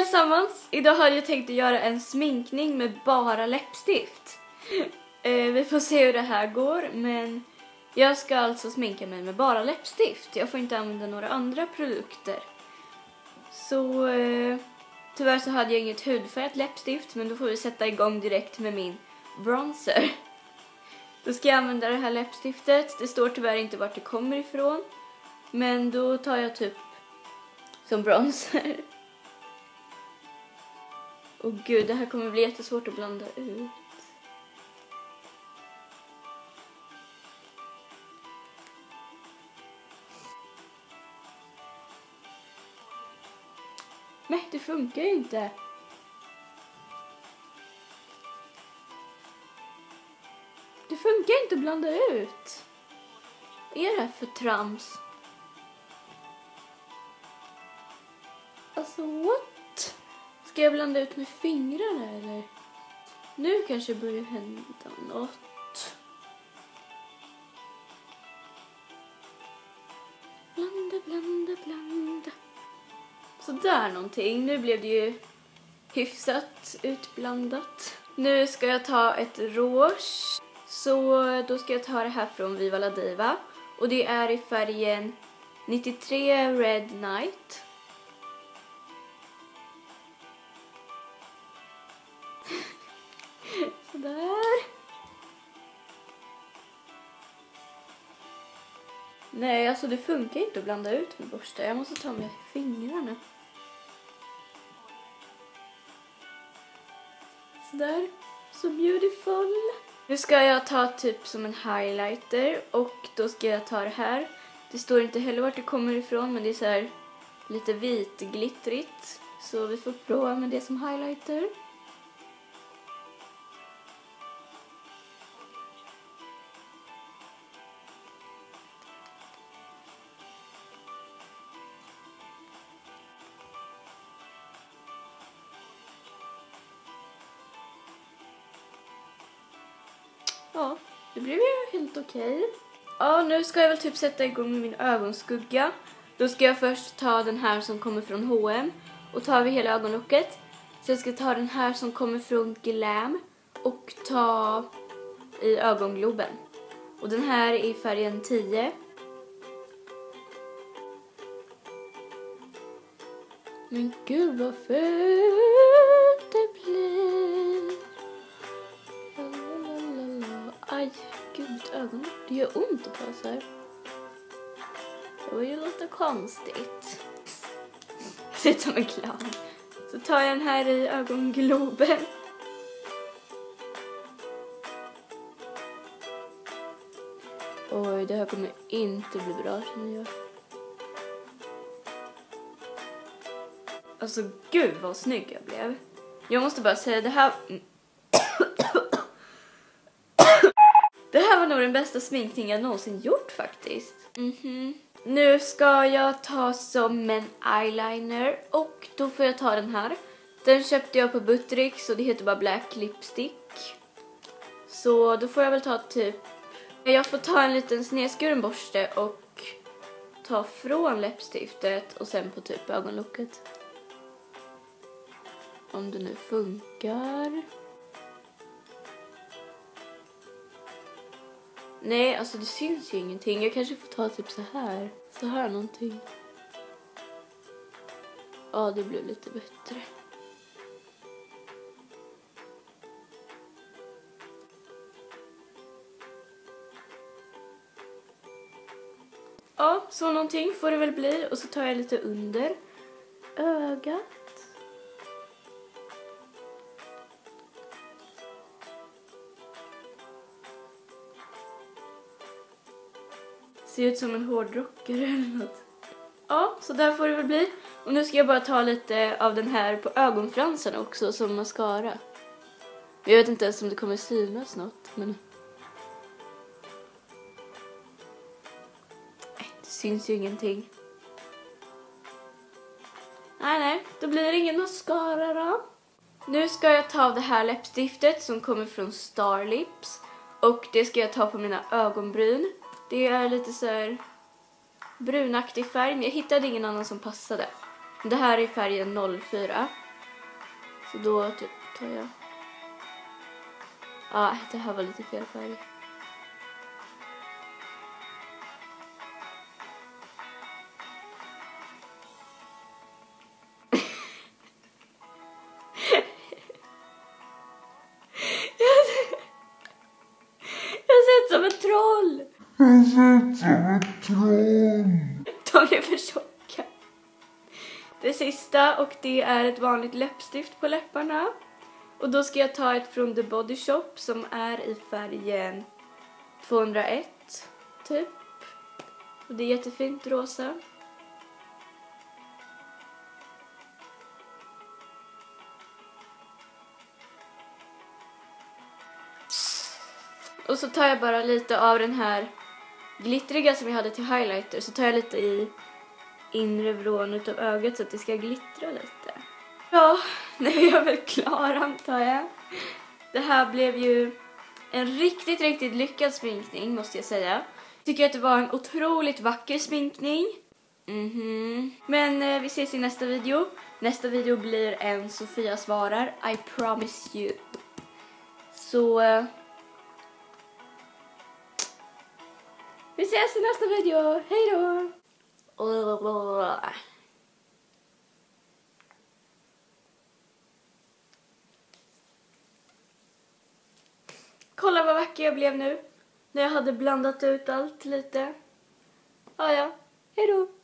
allesammans! Idag har jag tänkt att göra en sminkning med bara läppstift. Eh, vi får se hur det här går, men jag ska alltså sminka mig med bara läppstift. Jag får inte använda några andra produkter. Så eh, tyvärr så hade jag inget hudfärgat läppstift, men då får vi sätta igång direkt med min bronzer. Då ska jag använda det här läppstiftet. Det står tyvärr inte vart det kommer ifrån. Men då tar jag typ som bronzer. Och gud, det här kommer bli jättesvårt att blanda ut. Nej, det funkar ju inte. Det funkar inte att blanda ut. Vad är det här för trams? Alltså, what? Ska jag blanda ut med fingrarna eller? Nu kanske börjar hända något. Blanda, blanda, blanda. Sådär någonting. Nu blev det ju hyfsat utblandat. Nu ska jag ta ett rouge. Så då ska jag ta det här från Viva La Diva. Och det är i färgen 93 Red Night. Sådär. Nej, alltså det funkar inte att blanda ut med borste. Jag måste ta med fingrarna. Sådär. Så beautiful. Nu ska jag ta typ som en highlighter och då ska jag ta det här. Det står inte heller vart det kommer ifrån men det är så här lite vitglittrigt. Så vi får prova med det som highlighter. Ja, det blev ju helt okej. Ja, nu ska jag väl typ sätta igång med min ögonskugga. Då ska jag först ta den här som kommer från H&M och ta över hela ögonlocket. Sen ska jag ta den här som kommer från Glam och ta i ögongloben. Och den här är i färgen 10. Men gud vad fult ögon. Det gör ont att prata så här. Det var ju lite konstigt. Ser ut som en clown. Så tar jag den här i ögongloben. Oj, det här kommer inte bli bra känner jag. Alltså gud vad snygg jag blev. Jag måste bara säga det här... det här var nog den bästa sminkning jag någonsin gjort faktiskt. Mhm. Nu ska jag ta som en eyeliner och då får jag ta den här. Den köpte jag på Buttericks och det heter bara Black Lipstick. Så då får jag väl ta typ... Jag får ta en liten snedskuren borste och ta från läppstiftet och sen på typ ögonlocket. Om det nu funkar. Nej, alltså det syns ju ingenting. Jag kanske får ta typ så här. Så här någonting. Ja, det blev lite bättre. Ja, så någonting får det väl bli. Och så tar jag lite under ögat. Ser ut som en hårdrockare eller något. Ja, så där får det väl bli. Och nu ska jag bara ta lite av den här på ögonfransarna också som mascara. Jag vet inte ens om det kommer synas något, men... Nej, det syns ju ingenting. Nej, nej, då blir det ingen mascara då. Nu ska jag ta av det här läppstiftet som kommer från Starlips. Och det ska jag ta på mina ögonbryn. Det är lite så här brunaktig färg. men Jag hittade ingen annan som passade. Det här är färgen 04. Så då typ tar jag... Ja, det här var lite fel färg. Är för tjocka. Det sista och det är ett vanligt läppstift på läpparna. Och då ska jag ta ett från The Body Shop som är i färgen 201 typ. Och det är jättefint rosa. Och så tar jag bara lite av den här glittriga som jag hade till highlighter så tar jag lite i inre vrån utav ögat så att det ska glittra lite. Ja, nu är jag väl klar antar jag. Det här blev ju en riktigt, riktigt lyckad sminkning måste jag säga. Tycker att det var en otroligt vacker sminkning. Mhm. Men eh, vi ses i nästa video. Nästa video blir en Sofia svarar, I promise you. Så... Eh, vi ses i nästa video. Hej då! Kolla vad vacker jag blev nu. När jag hade blandat ut allt lite. Ja, ja. Hej då!